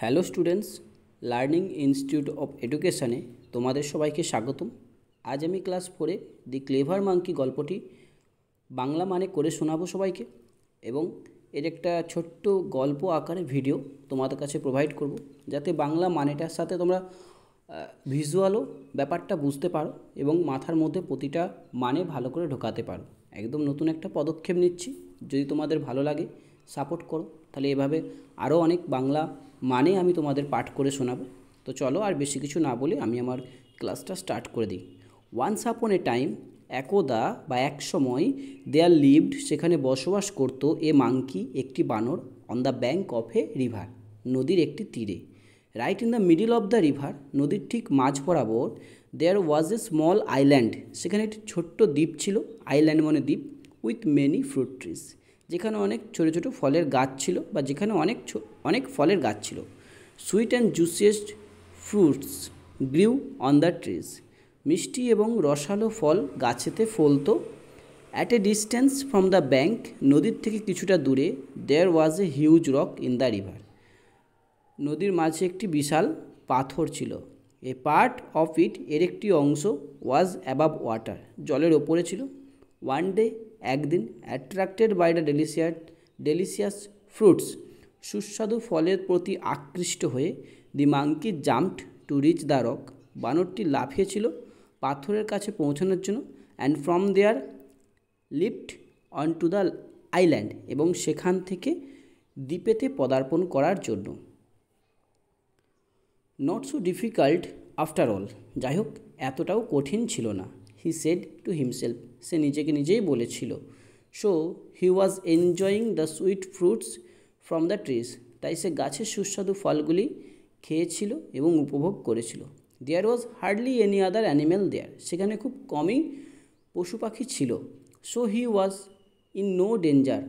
Hello students, learning institute of এডুকেশানে তোমাদের সবাইকে স্বাগতম। আজ আমি ক্লাস ফোরে দি ক্লেভার মাঙ্কি গল্পটি বাংলা মানে করে শোনাবো সবাইকে এবং এর একটা ছোট্ট গল্প আকারে ভিডিও তোমাদের কাছে প্রোভাইড করব, যাতে বাংলা মানেটার সাথে তোমরা ভিজুয়ালও ব্যাপারটা বুঝতে পারো এবং মাথার মধ্যে প্রতিটা মানে ভালো করে ঢোকাতে পারো। একদম নতুন একটা পদক্ষেপ নিচ্ছি। যদি তোমাদের ভালো লাগে সাপোর্ট করো। তাহলে এভাবে আরও অনেক বাংলা মানে আমি তোমাদের পাঠ করে শোনাবো। তো চলো আর বেশি কিছু না বলে আমি আমার ক্লাসটা স্টার্ট করে দিই। ওয়ান্স আপন এ টাইম একদা বা এক সময় দেয়ার লিভড সেখানে বসবাস করত এ মাংকি একটি বানর on the bank of a river নদীর একটি তীরে। Right in the middle of the river নদীর ঠিক মাঝ বরাবর দেয়ার ওয়াজ এ স্মল আইল্যান্ড সেখানে একটি ছোট্ট দ্বীপ ছিল আইল্যান্ড মানে দ্বীপ উইথ মেনি ফ্রুট ট্রিজ যেখানে অনেক ছোটো ছোটো ফলের গাছ ছিল বা যেখানে অনেক অনেক ফলের গাছ ছিল। Sweet and juiciest fruits grew on the trees মিষ্টি এবং রসালো ফল গাছেতে ফলতো। At a distance from the bank নদীর থেকে কিছুটা দূরে there was a huge rock in the river নদীর মাঝে একটি বিশাল পাথর ছিল। এ পার্ট অফ ইট এর একটি অংশ ওয়াজ অ্যাবাভ ওয়াটার জলের ওপরে ছিল। ওয়ান ডে একদিন attracted by the delicious delicious fruits সুস্বাদু ফলের প্রতি আকৃষ্ট হয়ে the monkey jumped to reach the rock বানরটি লাফিয়েছিল পাথরের কাছে পৌঁছানোর জন্য and from there leapt on to the island এবং সেখান থেকে দ্বীপেতে পদার্পণ করার জন্য। Not so difficult after all যাই হোক, এতটাও কঠিন ছিল না হি সেড টু হিমসেলফ সে নিজেকে নিজেই বলেছিল। So he was enjoying the sweet fruits from the trees তাই সে গাছের সুস্বাদু ফলগুলি খেয়েছিল এবং উপভোগ করেছিল। There was hardly any other animal there সেখানে খুব কমই পশু পাখি ছিল। So he was in no danger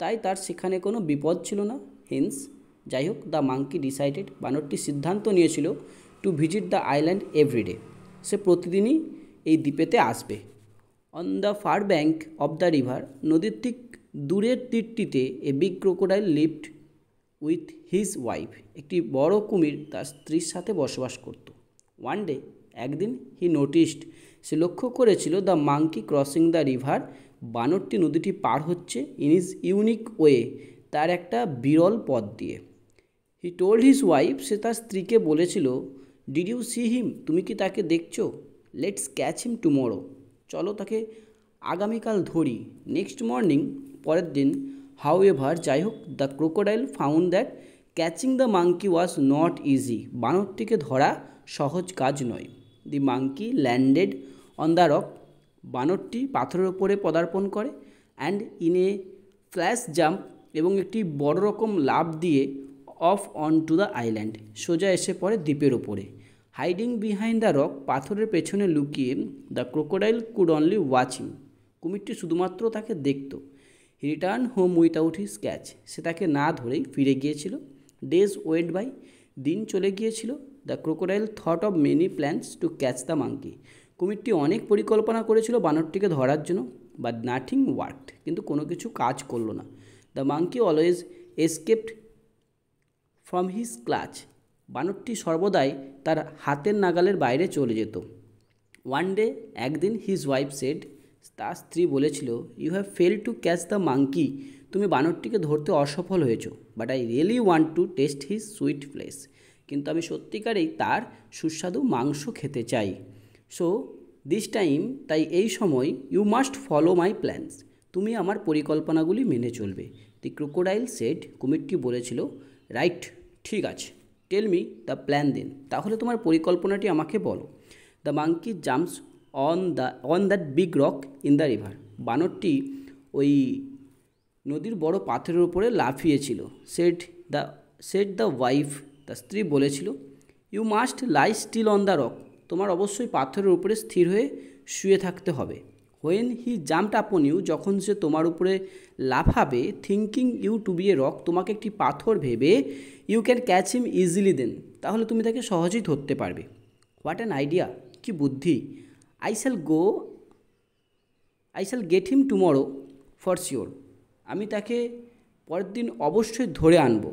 তাই তার সেখানে কোনো বিপদ ছিল না। হেন্স যাই হোক দ্য মাঙ্কি ডিসাইডেড বানরটি সিদ্ধান্ত নিয়েছিল to visit the island every day সে প্রতিদিনই এই দ্বীপেতে আসবে। On the far bank of the river নদীর ঠিক দূরের তীরটিতে a big crocodile lived with his wife একটি বড় কুমির তার স্ত্রীর সাথে বসবাস করত। ওয়ান ডে একদিন হি নোটিসড সে লক্ষ্য করেছিল the monkey crossing the river বানরটি নদীটি পার হচ্ছে ইন ইজ ইউনিক ওয়ে তার একটা বিরল পথ দিয়ে। হি টোল্ড হিজ ওয়াইফ সে তার স্ত্রীকে বলেছিল ডিড ইউ সি হিম তুমি কি তাকে দেখছ? লেটস ক্যাচ হিম টুমোরো চলো তাকে আগামীকাল ধরি। নেক্সট মর্নিং, পরের দিন। হাউ এভার যাই হোক the crocodile found that catching the monkey was not easy বানরটিকে ধরা সহজ কাজ নয়। The monkey landed on the rock বানরটি পাথরের ওপরে পদার্পণ করে and in a flash jump এবং একটি বড় রকম লাভ দিয়ে off on to the island সোজা এসে পড়ে দ্বীপের ওপরে হাইডিং বিহাইন্ড দ্য রক পাথরের পেছনে লুকিয়ে the crocodile could only watching কুমিরটি শুধুমাত্র তাকে দেখত। Return home without his catch সে তাকে না ধরেই ফিরে গিয়েছিল। ডেজ ওয়েট বাই দিন চলে গিয়েছিল। The crocodile thought of many plans to catch the monkey কুমিরটি অনেক পরিকল্পনা করেছিল বানরটিকে ধরার জন্য বাট নাথিং ওয়ার্কড কিন্তু কোনো কিছু কাজ করল না। The monkey always escaped from his clutch বানরটি সর্বদাই তার হাতের নাগালের বাইরে চলে যেত। ওয়ান ডে একদিন হিজ ওয়াইফ সেড, তার স্ত্রী বলেছিল you have fail to catch the monkey তুমি বানরটিকে ধরতে অসফল হয়েছ but I really want to taste his sweet flesh কিন্তু আমি সত্যিকারেই তার সুস্বাদু মাংস খেতে চাই। সো দিস টাইম তাই এই সময় you must follow my plans তুমি আমার পরিকল্পনাগুলি মেনে চলবে। দি ক্রোকোডাইল সেট কুমিরটি বলেছিল রাইট ঠিক আছে। Tell me the plan then তাহলে তোমার পরিকল্পনাটি আমাকে বলো। The monkey jumps on the on that big rock in the river বানরটি ওই নদীর বড় পাথরের উপরে লাফিয়েছিল। Set the set the wife the স্ত্রী বলেছিল you must lie still on the rock তোমার অবশ্যই পাথরের উপরে স্থির হয়ে শুয়ে থাকতে হবে। When he jumped upon you যখন সে তোমার উপরে লাফাবে thinking you to be a rock তোমাকে একটি পাথর ভেবে you can catch him easily then তাহলে তুমি তাকে সহজেই ধরতে পারবে। হোয়াট অ্যান আইডিয়া কি বুদ্ধি! I shall go I shall get him tomorrow for sure আমি তাকে পরের দিন অবশ্যই ধরে আনব।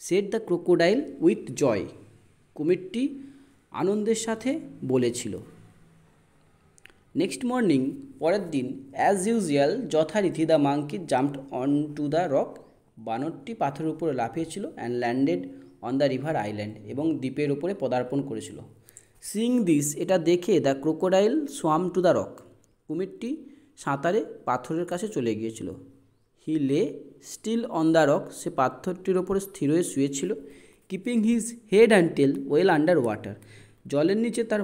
Said the crocodile with joy কুমিরটি আনন্দের সাথে বলেছিল। নেক্সট মর্নিং পরের দিন অ্যাজ ইউজুয়াল যথারীতি the monkey jumped on to the rock বানরটি পাথরের উপরে লাফিয়েছিল and landed on the river island এবং দ্বীপের উপরে পদার্পণ করেছিল। সিং দিস এটা দেখে the crocodile swam to the rock কুমিরটি সাঁতারে পাথরের কাছে চলে গিয়েছিল। He lay still on the rock সে পাথরটির ওপরে স্থির হয়ে শুয়েছিল keeping his head and tail well under water জলের নিচে তার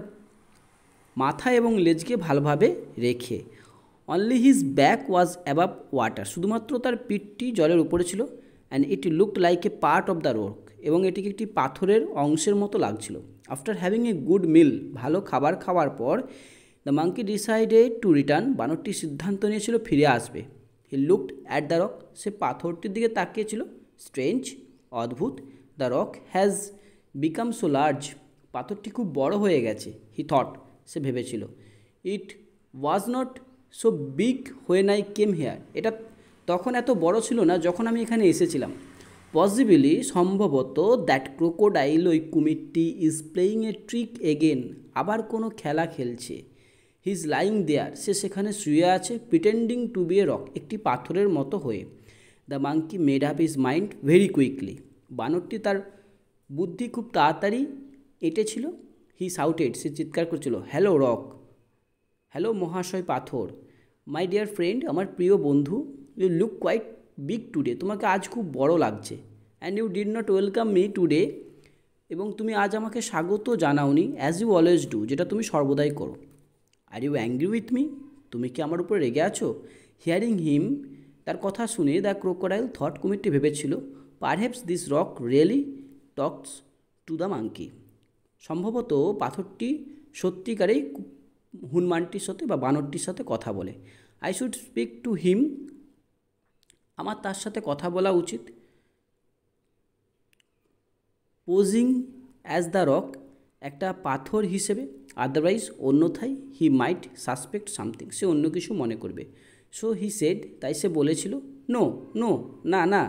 মাথা এবং লেজকে ভালোভাবে রেখে only his back was above water শুধুমাত্র তার পিঠটি জলের উপরে ছিল and it looked like a part of the rock এবং এটিকে একটি পাথরের অংশের মতো লাগছিল। After having a good meal ভালো খাবার খাওয়ার পর the monkey decided to return বানরটি সিদ্ধান্ত নিয়েছিল ফিরে আসবে। He looked at the rock সে পাথরটির দিকে তাকিয়েছিল স্ট্রেঞ্জ অদ্ভুত the rock has become so large পাথরটি খুব বড় হয়ে গেছে হি থট সে ভেবেছিল। It was not so big when I came here. এটা তখন এত বড় ছিল না যখন আমি এখানে এসেছিলাম। পসিবিলি সম্ভবত দ্যাট ক্রোকোডাইল ওই কুমিরটি is playing a trick again আবার কোনো খেলা খেলছে। হি ইজ লাইং দেয়ার। সে সেখানে শুয়ে আছে, pretending to be a rock, একটি পাথরের মতো হয়ে। The monkey made up his mind very quickly. বানরটি তার বুদ্ধি খুব তাড়াতাড়ি এঁটেছিল। হি সাউটেড সে চিৎকার করছিল হ্যালো রক হ্যালো মহাশয় পাথর। মাই ডিয়ার ফ্রেন্ড আমার প্রিয় বন্ধু you look quite big today তোমাকে আজ খুব বড় লাগছে। And you did not welcome me today এবং তুমি আজ আমাকে স্বাগত জানাওনি অ্যাজ ইউ অলওয়েজ ডু যেটা তুমি সর্বদাই করো। Are you angry with me তুমি কি আমার উপরে রেগে আছো? হিয়ারিং হিম তার কথা শুনে দ্য ক্রোকোডাইল থট কুমিরটি ভেবেছিল perhaps this rock really talks to the monkey সম্ভবত পাথরটি সত্যিকারেই হনুমানটির সাথে বা বানরটির সাথে কথা বলে। I should speak to him আমার তার সাথে কথা বলা উচিত। পোজিং অ্যাজ দ্য রক একটা পাথর হিসেবে আদারওয়াইজ অন্যথায় হি মাইট সাসপেক্ট সামথিং সে অন্য কিছু মনে করবে। সো হি সেড তাই সে বলেছিল নো নো না না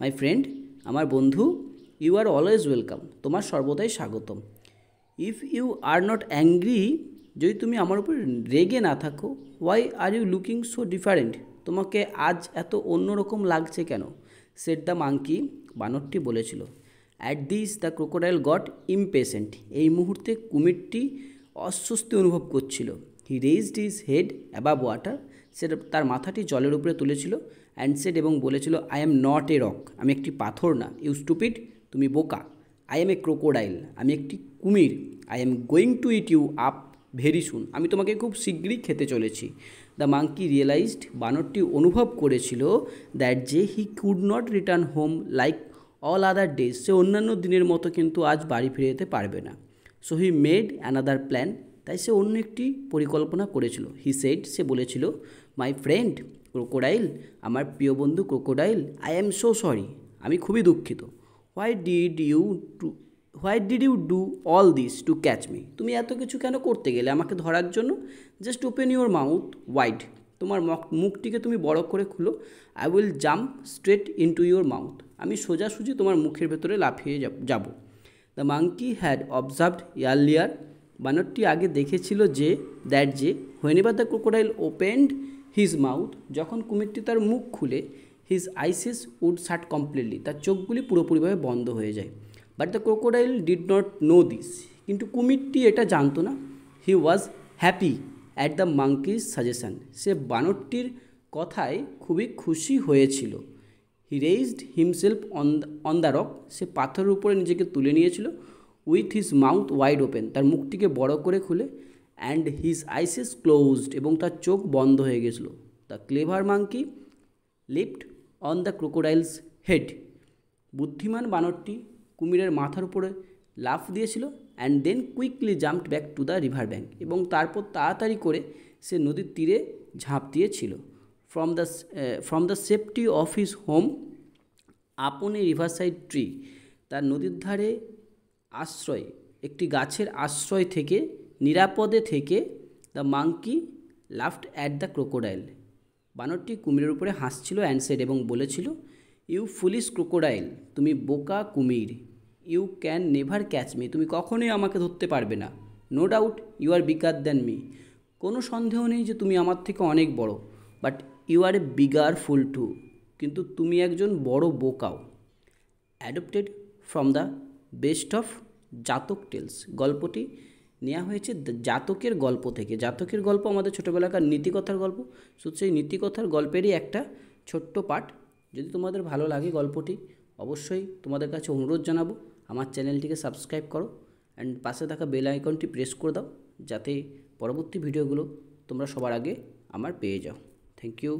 মাই ফ্রেন্ড আমার বন্ধু ইউ আর অলওয়েজ ওয়েলকাম তোমার সর্বদাই স্বাগতম। If you are not angry যদি তুমি আমার উপর রেগে না থাকো why are you looking so different তোমাকে আজ এত অন্যরকম লাগছে কেন? সেট দ্য মাঙ্কি বানরটি বলেছিল at this the crocodile got impatient এই মুহূর্তে কুমিরটি অস্বস্তি অনুভব করছিল। He raised his head above water সে তার মাথাটি জলের উপরে তুলেছিল অ্যান্ড সেড এবং বলেছিল I am not a rock আমি একটি পাথর না। ইউ স্টুপিড তুমি বোকা। আই এম এ ক্রোকোডাইল আমি একটি কুমির. I am going to eat you up very soon আমি তোমাকে খুব শীঘ্রই খেতে চলেছি। দ্য মাঙ্কি রিয়েলাইজড বানরটি অনুভব করেছিল দ্যাট যে he could not return home like all other days সে অন্যান্য দিনের মতো কিন্তু আজ বাড়ি ফিরে যেতে পারবে না। So he made another plan তাই সে অন্য একটি পরিকল্পনা করেছিল। হি সেড সে বলেছিল মাই ফ্রেন্ড ক্রোকোডাইল আমার প্রিয় বন্ধু crocodile I am so sorry আমি খুবই দুঃখিত। Why did you to why did you do all this to catch me তুমি এত কিছু কেন করতে গেলে আমাকে ধরার জন্য? Just open your mouth wide তোমার মুখটিকে তুমি বড় করে খুলো। I will jump straight into your mouth আমি সোজাসুজি তোমার মুখের ভেতরে লাফিয়ে যাব the monkey had observed earlier বানরটি আগে দেখেছিল যে দ্যাট যে whenever the crocodile opened his mouth যখন কুমিরটি তার মুখ খুলে his eyes would shut completely তার চোখগুলি পুরোপুরিভাবে বন্ধ হয়ে যায়। But the crocodile did not know this কিন্তু কুমিরটি এটা জানতো না। He was happy at the monkey's suggestion সে বানরটির কথায় খুবই খুশি হয়েছিল। He raised himself on on the rock সে পাথরের উপরে নিজেকে তুলে নিয়েছিল। With his mouth wide open তার মুখটিকে বড় করে খুলে অ্যান্ড হিজ আইসেস ক্লোজড এবং তার চোখ বন্ধ হয়ে গেছিল। The clever monkey leapt on the crocodile's head বুদ্ধিমান বানরটি কুমিরের মাথার উপরে লাফ দিয়েছিল and then quickly jumped back to the river bank এবং তারপর তাড়াতাড়ি করে সে নদীর তীরে ঝাঁপ দিয়েছিল। From the from the safety of his home upon a riverside tree তার নদীর ধারে আশ্রয়, একটি গাছের আশ্রয় থেকে, নিরাপদে থেকে the monkey laughed at the crocodile বানরটি কুমিরের উপরে হাসছিল অ্যান্ডসেড এবং বলেছিল ইউ ফুলিশ ক্রোকোডাইল তুমি বোকা কুমির। You can never catch me তুমি কখনোই আমাকে ধরতে পারবে না। No doubt you are bigger than me কোনো সন্দেহ নেই যে তুমি আমার থেকে অনেক বড় but you are a bigger fool too কিন্তু তুমি একজন বড় বোকাও। Adapted from the best of Jataka tales গল্পটি নেওয়া হয়েছে জাতকের গল্প থেকে। জাতকের গল্প আমাদের ছোটোবেলাকার নীতিকথার গল্প। শুধু সেই নীতিকথার গল্পেরই একটা ছোট্ট পার্ট যদি তোমাদের ভালো লাগে গল্পটি, অবশ্যই তোমাদের কাছে অনুরোধ জানাব। আমার চ্যানেলটিকে সাবস্ক্রাইব করো অ্যান্ড পাশে থাকা বেল আইকনটি প্রেস করে দাও যাতে পরবর্তী ভিডিওগুলো তোমরা সবার আগে আমার পেয়ে যাও। Thank you